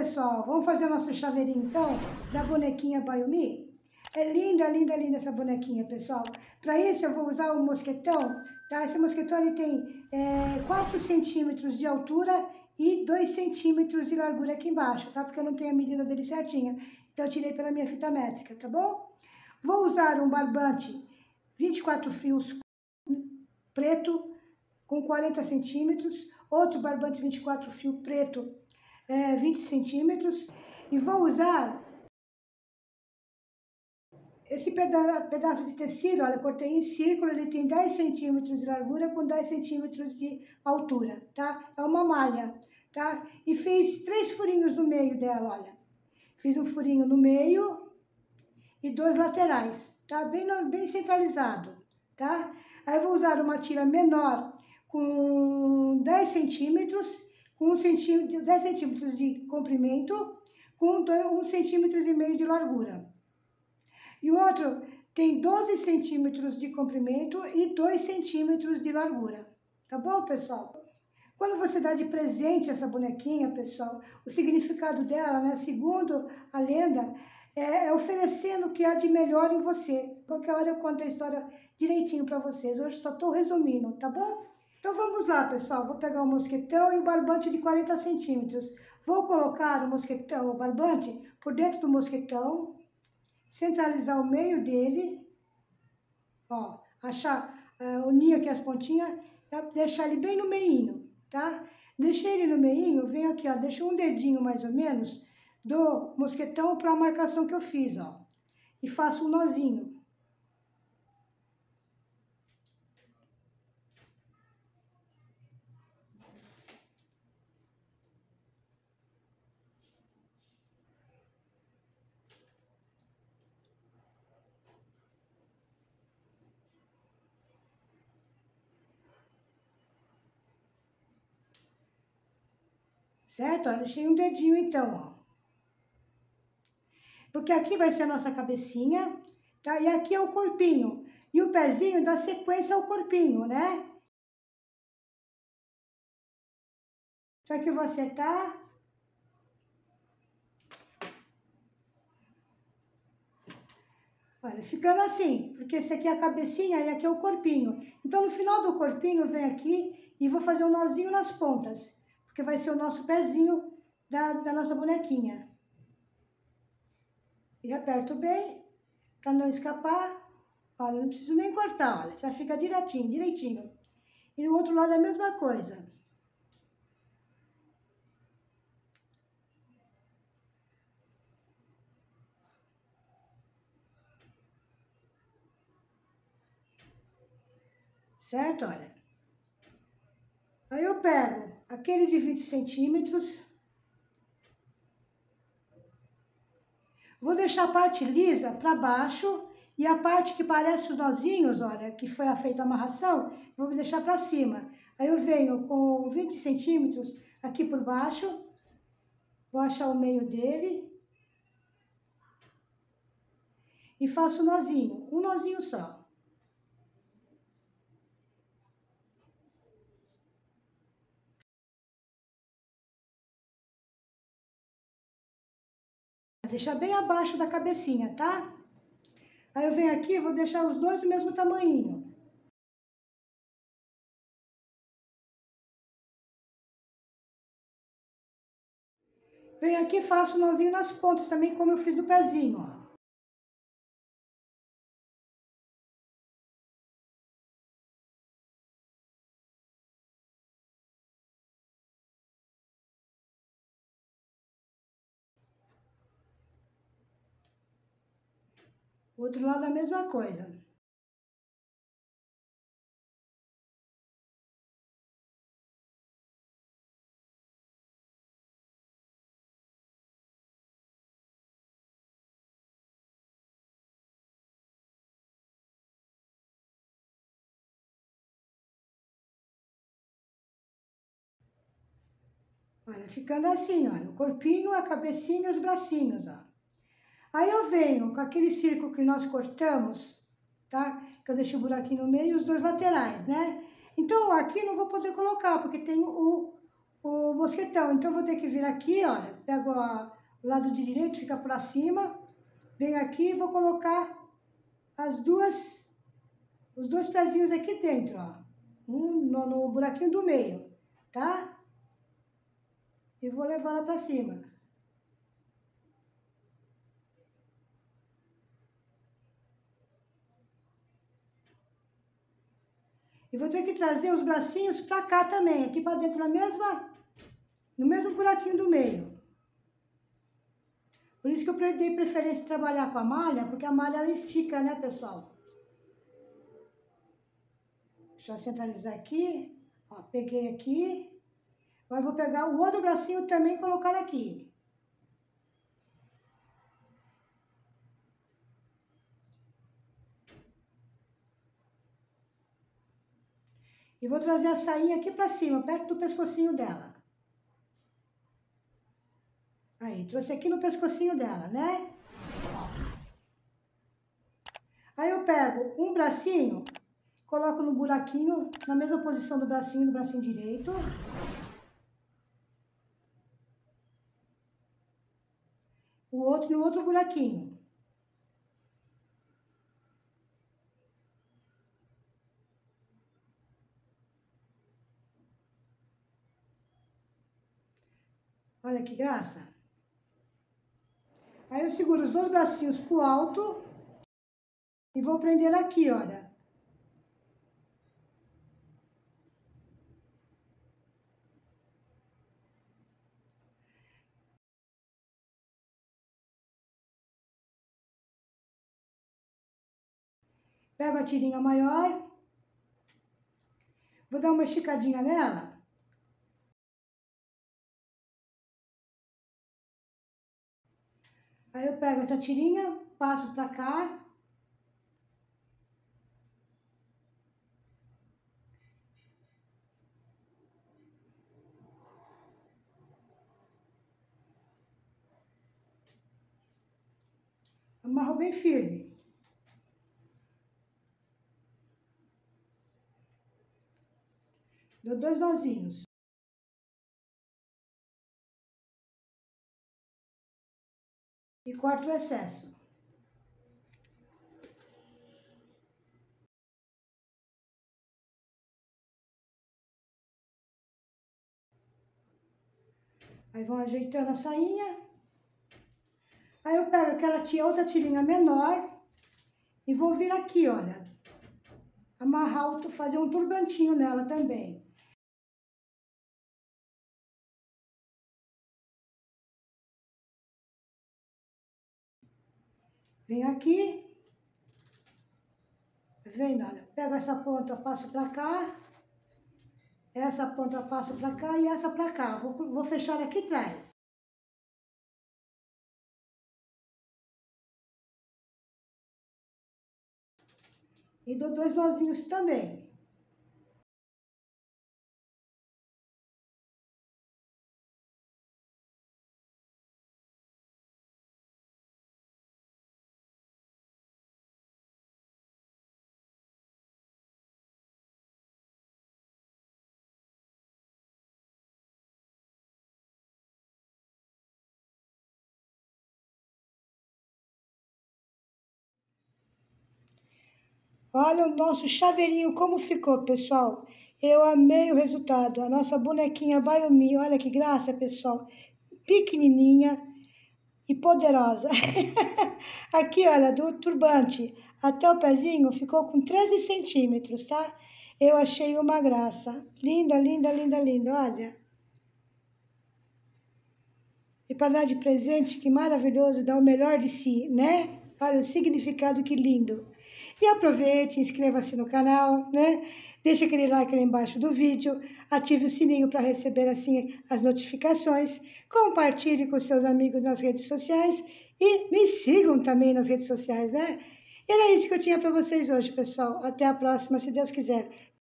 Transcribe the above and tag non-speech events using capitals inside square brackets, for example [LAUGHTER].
Pessoal! Vamos fazer nosso chaveirinho, então, da bonequinha Bayumi? É linda, linda, linda essa bonequinha, pessoal. Para isso, eu vou usar o mosquetão, tá? Esse mosquetão, ele tem é, 4 centímetros de altura e 2 centímetros de largura aqui embaixo, tá? Porque eu não tenho a medida dele certinha. Então, eu tirei pela minha fita métrica, tá bom? Vou usar um barbante 24 fios preto com 40 centímetros, outro barbante 24 fio preto é, 20 centímetros e vou usar esse peda pedaço de tecido, olha, eu cortei em círculo, ele tem 10 centímetros de largura com 10 centímetros de altura, tá? É uma malha, tá? E fiz três furinhos no meio dela, olha. Fiz um furinho no meio e dois laterais, tá? Bem, bem centralizado, tá? Aí vou usar uma tira menor com 10 centímetros com centímetro, 10 centímetros de comprimento, com 1 centímetro e meio de largura. E o outro tem 12 centímetros de comprimento e 2 centímetros de largura. Tá bom, pessoal? Quando você dá de presente essa bonequinha, pessoal, o significado dela, né, segundo a lenda, é, é oferecendo o que há de melhor em você. Qualquer hora eu conto a história direitinho para vocês. Hoje só estou resumindo, tá bom? Então vamos lá, pessoal. Vou pegar o mosquetão e o barbante de 40 centímetros. Vou colocar o mosquetão, o barbante, por dentro do mosquetão, centralizar o meio dele, ó, achar, uh, unir aqui as pontinhas, deixar ele bem no meinho, tá? Deixei ele no meinho, venho aqui, ó, deixo um dedinho mais ou menos do mosquetão para a marcação que eu fiz, ó. E faço um nozinho. Certo? Ó, deixei um dedinho então, ó. Porque aqui vai ser a nossa cabecinha, tá? E aqui é o corpinho. E o pezinho dá sequência ao corpinho, né? Só que eu vou acertar. Olha, ficando assim, porque esse aqui é a cabecinha e aqui é o corpinho. Então, no final do corpinho, venho aqui e vou fazer um nozinho nas pontas porque vai ser o nosso pezinho da, da nossa bonequinha. E aperto bem, para não escapar. Olha, não preciso nem cortar, olha, já fica direitinho, direitinho. E no outro lado é a mesma coisa. Certo? Olha. Aí eu pego aquele de 20 centímetros. Vou deixar a parte lisa para baixo e a parte que parece os nozinhos, olha, que foi feita a amarração, vou deixar para cima. Aí eu venho com 20 centímetros aqui por baixo, vou achar o meio dele e faço nozinho, um nozinho só. Deixar bem abaixo da cabecinha, tá? Aí eu venho aqui, vou deixar os dois do mesmo tamanho. Venho aqui e faço nozinho nas pontas também, como eu fiz no pezinho, ó. O outro lado é a mesma coisa. Olha, ficando assim, olha, o corpinho, a cabecinha e os bracinhos, ó. Aí eu venho com aquele círculo que nós cortamos, tá? Que eu deixei o buraquinho no meio e os dois laterais, né? Então, aqui não vou poder colocar, porque tem o, o mosquetão. Então, vou ter que vir aqui, olha, pego a, o lado de direito, fica para cima, venho aqui e vou colocar as duas, os dois pezinhos aqui dentro, ó. Um no, no buraquinho do meio, tá? E vou levar lá para cima. E vou ter que trazer os bracinhos para cá também, aqui para dentro, na mesma, no mesmo buraquinho do meio. Por isso que eu dei preferência trabalhar com a malha, porque a malha ela estica, né, pessoal? Deixa eu centralizar aqui. Ó, peguei aqui. Agora vou pegar o outro bracinho também e colocar aqui. E vou trazer a sainha aqui pra cima, perto do pescocinho dela. Aí, trouxe aqui no pescocinho dela, né? Aí eu pego um bracinho, coloco no buraquinho, na mesma posição do bracinho, do bracinho direito. O outro no outro buraquinho. Olha que graça. Aí eu seguro os dois bracinhos pro alto e vou prender aqui, olha. Pego a tirinha maior, vou dar uma esticadinha nela. Aí eu pego essa tirinha, passo pra cá. Amarro bem firme. Dou dois nozinhos. E corto o excesso. Aí vão ajeitando a sainha. Aí eu pego aquela tia, outra tirinha menor e vou vir aqui, olha. Amarrar, fazer um turbantinho nela também. Vem aqui. Vem, nada. Pego essa ponta, passo pra cá. Essa ponta passo pra cá e essa pra cá. Vou, vou fechar aqui atrás. E dou dois nozinhos também. Olha o nosso chaveirinho como ficou, pessoal. Eu amei o resultado. A nossa bonequinha Baiomi, olha que graça, pessoal. Pequenininha e poderosa. [LAUGHS] Aqui, olha, do turbante até o pezinho ficou com 13 centímetros, tá? Eu achei uma graça. Linda, linda, linda, linda, olha. E para dar de presente, que maravilhoso, dar o melhor de si, né? Olha o significado, que lindo. E aproveite, inscreva-se no canal, né? Deixe aquele like ali embaixo do vídeo, ative o sininho para receber assim as notificações, compartilhe com seus amigos nas redes sociais e me sigam também nas redes sociais, né? Era isso que eu tinha para vocês hoje, pessoal. Até a próxima, se Deus quiser.